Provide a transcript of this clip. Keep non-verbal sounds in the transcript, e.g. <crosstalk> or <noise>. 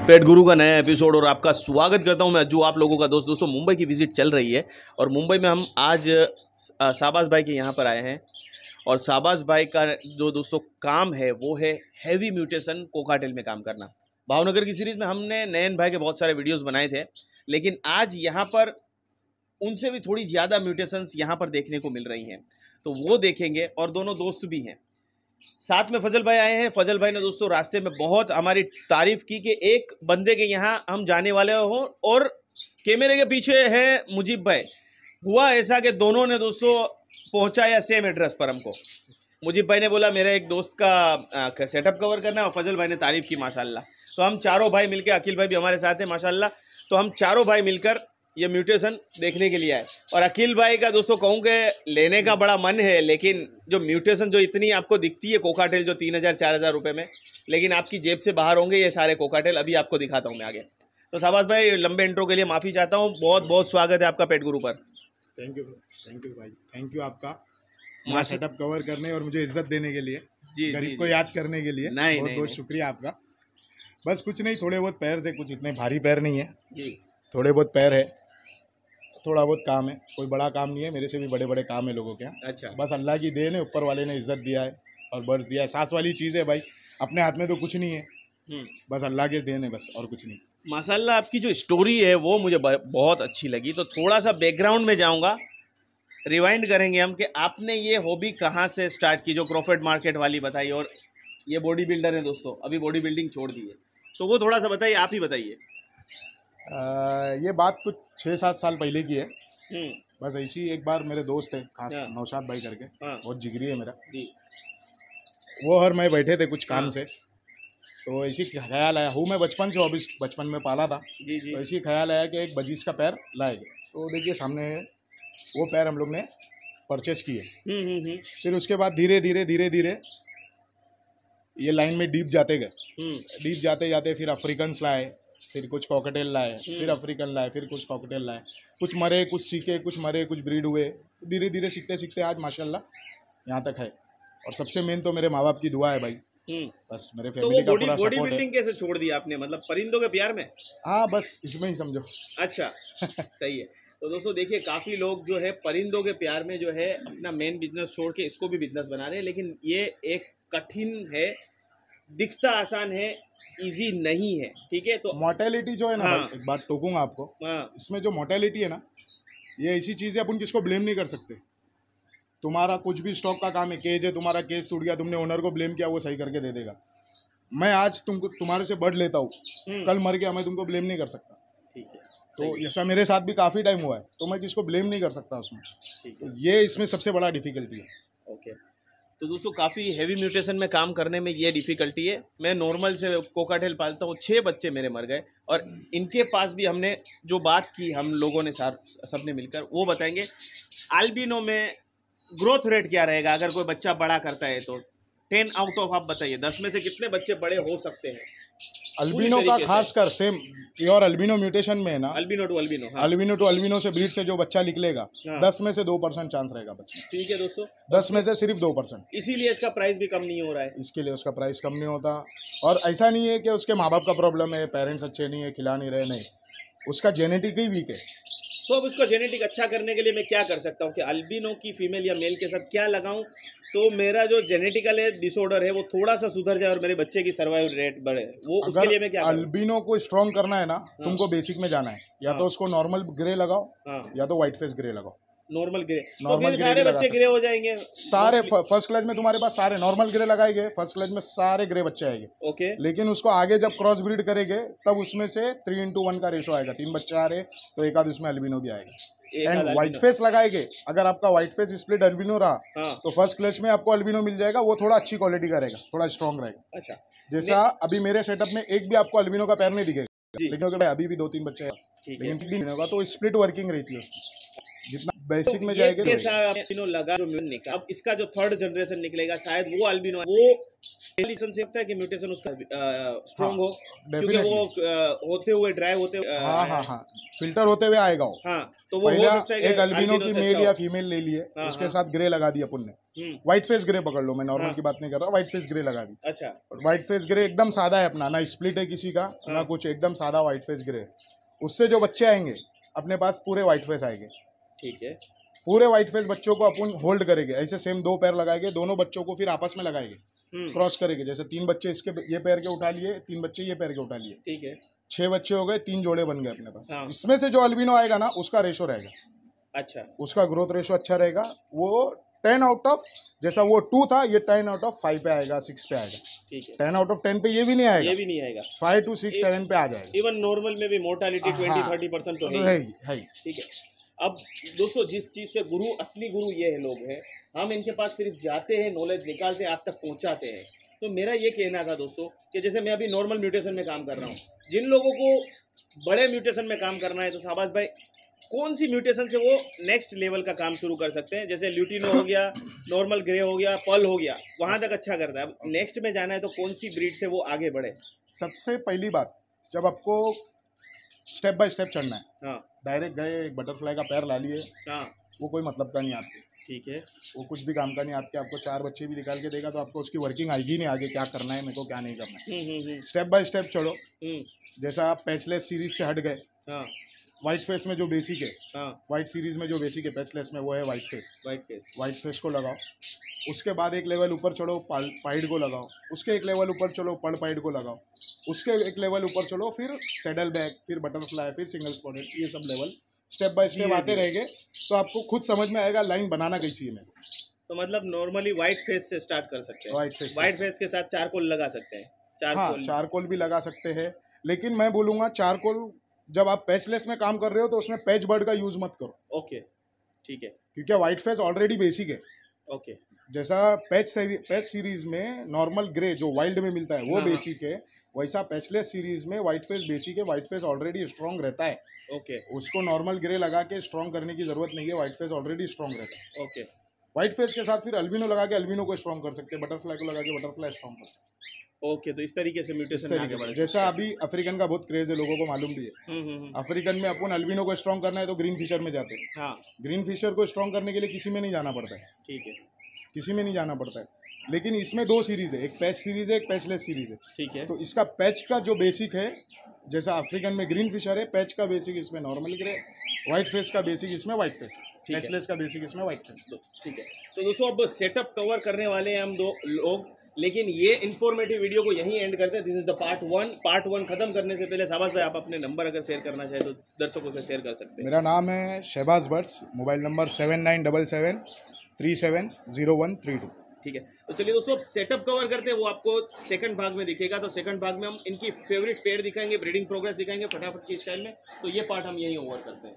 पेट गुरु का नया एपिसोड और आपका स्वागत करता हूँ मैं अज्जू, आप लोगों का दोस्त। दोस्तों, मुंबई की विज़िट चल रही है और मुंबई में हम आज साबाज भाई के यहाँ पर आए हैं। और साबाज भाई का जो दोस्तों काम है, वो है हैवी म्यूटेशन कोकाटेल में काम करना। भावनगर की सीरीज़ में हमने नयन भाई के बहुत सारे वीडियोज़ बनाए थे, लेकिन आज यहाँ पर उनसे भी थोड़ी ज़्यादा म्यूटेशंस यहाँ पर देखने को मिल रही हैं। तो वो देखेंगे और दोनों दोस्त भी हैं। साथ में फजल भाई आए हैं। फजल भाई ने दोस्तों रास्ते में बहुत हमारी तारीफ़ की कि एक बंदे के यहाँ हम जाने वाले हो और कैमरे के पीछे है मुजीब भाई। हुआ ऐसा कि दोनों ने दोस्तों पहुँचाया सेम एड्रेस पर हमको। मुजीब भाई ने बोला, मेरा एक दोस्त का सेटअप कवर करना है और फजल भाई ने तारीफ़ की, माशाल्लाह। तो हम चारों भाई मिलकर अखिल भाई भी हमारे साथ हैं, माशाल्लाह। तो हम चारों भाई मिलकर ये म्यूटेशन देखने के लिए आए। और अखिल भाई का दोस्तों कहूँ के लेने का बड़ा मन है लेकिन जो म्यूटेशन जो इतनी आपको दिखती है कोकाटेल जो तीन हज़ार चार हज़ार रुपये में लेकिन आपकी जेब से बाहर होंगे ये सारे कोकाटेल अभी आपको दिखाता हूँ मैं आगे। तो शाबाश भाई लंबे इंट्रो के लिए माफ़ी चाहता हूँ। बहुत बहुत स्वागत है आपका पेट गुरु पर। थैंक यू थैंक यू भाई। थैंक यू आपका। मेरा सेटअप कवर करने और मुझे इज़्ज़त देने के लिए। जी जी गरीब को याद करने के लिए। नहीं, बहुत बहुत शुक्रिया आपका। बस कुछ नहीं थोड़े बहुत पैर से कुछ इतने भारी पैर नहीं है। जी। थोड़े बहुत पैर है। थोड़ा बहुत काम है कोई बड़ा काम नहीं है मेरे से भी बड़े बड़े काम है लोगों के यहाँ। अच्छा। बस अल्लाह की देन है ऊपर वाले ने इज़्ज़त दिया है और बर्फ़ दिया है। सांस वाली चीज़ है भाई अपने हाथ में तो कुछ नहीं है। हम्म। बस अल्लाह के देन है बस और कुछ नहीं। माशाल्लाह आपकी जो स्टोरी है वो मुझे बहुत अच्छी लगी। तो थोड़ा सा बैकग्राउंड में जाऊँगा। रिवाइंड करेंगे हम कि आपने ये हॉबी कहाँ से स्टार्ट की जो प्रॉफिट मार्केट वाली बताई और ये बॉडी बिल्डर है दोस्तों अभी बॉडी बिल्डिंग छोड़ दी है तो वो थोड़ा सा बताइए आप ही बताइए। ये बात कुछ छः सात साल पहले की है। हम्म, बस ऐसी एक बार मेरे दोस्त है खास हाँ। नौशाद भाई करके। हाँ। बहुत जिगरी है मेरा। वो और मैं बैठे थे कुछ काम हाँ। से। तो ऐसी ख्याल आया हूँ मैं बचपन से अभी बचपन में पाला था। तो ऐसी ख्याल आया कि एक बजीज का पैर लाएँगे तो देखिए सामने वो पैर हम लोग ने परचेस किए। हम्म हम्म फिर उसके बाद धीरे धीरे धीरे धीरे ये लाइन में डीप जाते गए। डीप जाते जाते फिर अफ्रीकन्स लाए फिर कुछ कॉकटेल लाए हम्म। फिर अफ्रीकन लाए फिर कुछ कॉकटेल लाए। कुछ मरे कुछ सीखे कुछ मरे कुछ ब्रीड हुए। धीरे धीरे सीखते सीखते आज माशाल्लाह यहाँ तक है। और सबसे मेन तो मेरे माँ बाप की दुआ है भाई। हम्म। बस मेरे फैमिली तो का बॉडी बिल्डिंग कैसे छोड़ दी आपने? मतलब परिंदों के प्यार में? हाँ बस इसमें ही समझो। अच्छा <laughs> सही है। तो दोस्तों देखिए काफ़ी लोग जो है परिंदों के प्यार में जो है अपना मेन बिज़नेस छोड़ के इसको भी बिज़नेस बना रहे हैं। लेकिन ये एक कठिन है दिखता आसान है इजी नहीं है ठीक है? तो मोर्टेलिटी जो है ना हाँ। भाई एक बात टोकूँगा आपको। हाँ। इसमें जो मोर्टेलिटी है ना ये ऐसी चीज़ है अपन किसको ब्लेम नहीं कर सकते। तुम्हारा कुछ भी स्टॉक का काम है केज है तुम्हारा केज टूट गया तुमने ओनर को ब्लेम किया वो सही करके दे देगा। मैं आज तुमको तुम्हारे से बढ़ लेता हूँ। हम्म, कल मर गया मैं तुमको ब्लेम नहीं कर सकता। ठीक है। तो ऐसा मेरे साथ भी काफ़ी टाइम हुआ है तो मैं किसको ब्लेम नहीं कर सकता उसमें। तो ये इसमें सबसे बड़ा डिफिकल्टी है। ओके तो दोस्तों, काफ़ी हैवी म्यूटेशन में काम करने में ये डिफ़िकल्टी है। मैं नॉर्मल से कोकाटेल पालता हूँ छः बच्चे मेरे मर गए और इनके पास भी हमने जो बात की, हम लोगों ने साथ सबने मिलकर, वो बताएँगे आल्बिनो में ग्रोथ रेट क्या रहेगा? अगर कोई बच्चा बड़ा करता है तो टेन आउट ऑफ़ आप बताइए, दस में से कितने बच्चे बड़े हो सकते हैं? अल्बिनो का खासकर खास कर सेम प्योर अल्बिनो म्यूटेशन में है ना। अल्बिनो टू अल्बिनो हाँ। अल्बिनो टू अल्बिनो से ब्रीड से जो बच्चा निकलेगा हाँ। दस में से दो परसेंट चांस रहेगा बच्चा ठीक है दोस्तों। दस में से सिर्फ़ दो परसेंट। इसीलिए इसका प्राइस भी कम नहीं हो रहा है। इसके लिए उसका प्राइस कम नहीं होता। और ऐसा नहीं है कि उसके माँ बाप का प्रॉब्लम है पेरेंट्स अच्छे नहीं है खिला नहीं रहे नहीं। उसका जेनेटिक ही वीक है। तो अब उसका जेनेटिक अच्छा करने के लिए मैं क्या कर सकता हूँ कि अल्बिनो की फीमेल या मेल के साथ क्या लगाऊँ? तो मेरा जो जेनेटिकल डिसऑर्डर है वो थोड़ा सा सुधर जाए और मेरे बच्चे की सर्वाइव रेट बढ़े। वो उसके लिए मैं क्या अल्बिनो को स्ट्रॉन्ग करना है ना तुमको बेसिक में जाना है। या तो उसको नॉर्मल ग्रे लगाओ हाँ। या तो व्हाइट फेस ग्रे लगाओ। नॉर्मल ग्रे तो grey सारे बच्चे ग्रे हो जाएँगे। सारे फ़र्स्ट क्लास में तुम्हारे पास सारे नॉर्मल ग्रे लगाएँगे फ़र्स्ट क्लास में सारे ग्रे बच्चे आएँगे। ओके लेकिन उसको आगे जब क्रॉस ब्रीड करेंगे तब उसमें से थ्री इंटू वन का रेशो आएगा। तीन बच्चे आ रहे तो एक आध उसमें अल्बिनो भी आएगा। एंड व्हाइट फेस लगाएँगे। अगर आपका व्हाइट फेस स्प्लिट अल्बिनो रहा हाँ। तो फ़र्स्ट क्लच में आपको अल्बिनो मिल जाएगा वो थोड़ा अच्छी क्वालिटी का रहेगा थोड़ा स्ट्रॉन्ग रहेगा। अच्छा। जैसा अभी मेरे सेटअप में एक भी आपको अल्बिनो का पैर नहीं दिखेगा। लेकिन भाई अभी भी दो तीन बच्चे लेकिन तो स्प्लिट वर्किंग रहती है उसमें। जितना बेसिक तो में जाएगा तो अल्बिनो लगा जो म्यून निकला? अब इसका जो थर्ड जनरेशन निकलेगा शायद वो अल्बिनो वो म्यूटेशन से लगता है कि म्यूटेशन उसका स्ट्रॉन्ग हो क्योंकि वो होते हुए ड्राई होते हुए, हाँ हाँ हाँ। फ़िल्टर होते हुए आएगा वो। हाँ तो वो हो सकता है एक अल्बिनो की मेल अच्छा या फीमेल ले लिए हाँ, उसके हाँ। साथ ग्रे लगा दी अपन ने। व्हाइट फेस ग्रे पकड़ लो मैं नॉर्मल हाँ। की बात नहीं कर रहा व्हाइट फेस ग्रे लगा दी। अच्छा। और व्हाइट फेस ग्रे एकदम सादा है अपना ना स्प्लिट है किसी का ना हाँ। कुछ एकदम सादा व्हाइट फेस ग्रे उससे जो बच्चे आएँगे अपने पास पूरे व्हाइट फेस आएँगे। ठीक है। पूरे व्हाइट फेस बच्चों को अपन होल्ड करेंगे। ऐसे सेम दो पैर लगाएँगे दोनों बच्चों को फिर आपस में लगाएँगे। हम्म, क्रॉस करेंगे जैसे तीन बच्चे इसके ये पैर के उठा लिए तीन बच्चे ये पैर के उठा लिए। ठीक है। छह बच्चे हो गए तीन जोड़े बन गए अपने पास। हाँ। इसमें से जो अल्बिनो आएगा ना उसका रेशो रहेगा। अच्छा। उसका ग्रोथ रेशो अच्छा रहेगा। वो टेन आउट ऑफ़ जैसा वो टू था ये टेन आउट ऑफ़ फाइव पे आएगा सिक्स पे आएगा। ठीक है। टेन आउट ऑफ़ टेन पे ये भी नहीं आएगा। ये भी नहीं आएगा। फाइव टू सिक्स सेवन पे आ जाएगा। इवन नॉर्मल में भी मोर्टालिटी ट्वेंटी। थर्टी परसेंट तो ही। ठीक है। अब दोस्तों जिस चीज़ से गुरु असली गुरु ये है लोग हैं हम इनके पास सिर्फ़ जाते हैं नॉलेज निकालते हैं आप तक पहुंचाते हैं। तो मेरा ये कहना था दोस्तों कि जैसे मैं अभी नॉर्मल म्यूटेशन में काम कर रहा हूँ जिन लोगों को बड़े म्यूटेशन में काम करना है तो शाबाश भाई कौन सी म्यूटेशन से वो नेक्स्ट लेवल का काम शुरू कर सकते हैं? जैसे ल्यूटिनो हो गया नॉर्मल ग्रे हो गया पल हो गया वहाँ तक अच्छा करता है। अब नेक्स्ट में जाना है तो कौन सी ब्रीड से वो आगे बढ़े? सबसे पहली बात जब आपको स्टेप बाय स्टेप चढ़ना है हाँ। डायरेक्ट गए एक बटरफ्लाई का पैर ला लिए। हाँ। वो कोई मतलब का नहीं आपके ठीक है। वो कुछ भी काम का नहीं आपके आपको चार बच्चे भी निकाल के देगा तो आपको उसकी वर्किंग आएगी नहीं आगे क्या करना है मेरे को क्या नहीं करना है। स्टेप बाय स्टेप चढ़ो जैसा आप पैचलेस सीरीज़ से हट गए। व्हाइट फेस में जो बेसिक है। व्हाइट सीरीज़ में जो बेसिक है पैचलेस में वो है white face white face white face को लगाओ। उसके बाद एक लेवल ऊपर चढ़ो पाइड को लगाओ। उसके एक लेवल ऊपर चलो पड़ पाइड को लगाओ। उसके एक लेवल ऊपर चलो फिर सेडल बैग फिर बटरफ्लाई फिर सिंगल स्पॉटेड ये सब लेवल स्टेप बाय स्टेप आते रहेंगे तो आपको खुद समझ में आएगा लाइन बनाना कैसी है। तो मतलब नॉर्मली व्हाइट फेस से स्टार्ट कर सकते हैं। व्हाइट फेस व्हाइट फेस के साथ चारकोल लगा सकते हैं। हाँ चारकोल चारकोल भी लगा सकते हैं। लेकिन मैं बोलूँगा चारकोल जब आप पैचलेस में काम कर रहे हो तो उसमें पैच बर्ड का यूज़ मत करो। ओके ठीक है। क्योंकि व्हाइट फेस ऑलरेडी बेसिक है। ओके जैसा पैच पैच सीरीज़ में नॉर्मल ग्रे जो वाइल्ड में मिलता है वो हाँ, हाँ। बेसिक है। वैसा पैचलेस सीरीज़ में व्हाइट फेस बेसिक है व्हाइट फेस ऑलरेडी स्ट्रॉन्ग रहता है। Okay okay. उसको नॉर्मल ग्रे लगा के स्ट्रॉन्ग करने की ज़रूरत नहीं है व्हाइट फेस ऑलरेडी स्ट्रॉन्ग रहता है। ओके व्हाइट फेस के साथ फिर अल्बिनो लगा के अल्बिनो को स्ट्रॉन्ग कर सकते हैं बटरफ्लाई को लगा के बटरफ्लाई स्ट्रॉन्ग कर सकते ओके तो इस तरीके से म्यूटेशन आगे जैसा अभी अफ्रीकन का बहुत क्रेज है लोगों को मालूम भी है। हम्म हम्म हम्म, अफ्रीकन में अपन अल्बिनो को स्ट्रॉन्ग करना है तो ग्रीन फिशर में जाते हैं। हाँ। ग्रीन फिशर को स्ट्रॉन्ग करने के लिए किसी में नहीं जाना पड़ता है। ठीक है। किसी में नहीं जाना पड़ता है। लेकिन इसमें दो सीरीज़ है एक पैच सीरीज़ है एक पैचलेस सीरीज़ है। ठीक है। तो इसका पैच का जो बेसिक है जैसा अफ्रीकन में ग्रीन फिशर है पैच का बेसिक इसमें नॉर्मल ग्रे व्हाइट फेस का बेसिक इसमें व्हाइट फेस। पैचलेस का बेसिक इसमें व्हाइट फेस ठीक है। तो दोस्तों अब सेटअप कवर करने वाले हैं हम दो लोग। लेकिन ये इन्फॉर्मेटिव वीडियो को यहीं एंड करते हैं। This is the part one part one खत्म करने से पहले शाबाश भाई आप अपने नंबर अगर शेयर करना चाहे तो दर्शकों से शेयर कर सकते हैं। मेरा नाम है Shahbaz Butt's mobile number seven nine double seven three seven zero one three two ठीक है। तो चलिए दोस्तों, अब सेटअप कवर करते हैं। वो आपको सेकंड भाग में दिखेगा। तो सेकंड भाग में हम इनकी फेवरेट पेड़ दिखाएँगे ब्रीडिंग प्रोग्रेस दिखाएँगे फटाफट की स्टाइल में। तो ये पार्ट हम यहीं ओवर करते हैं।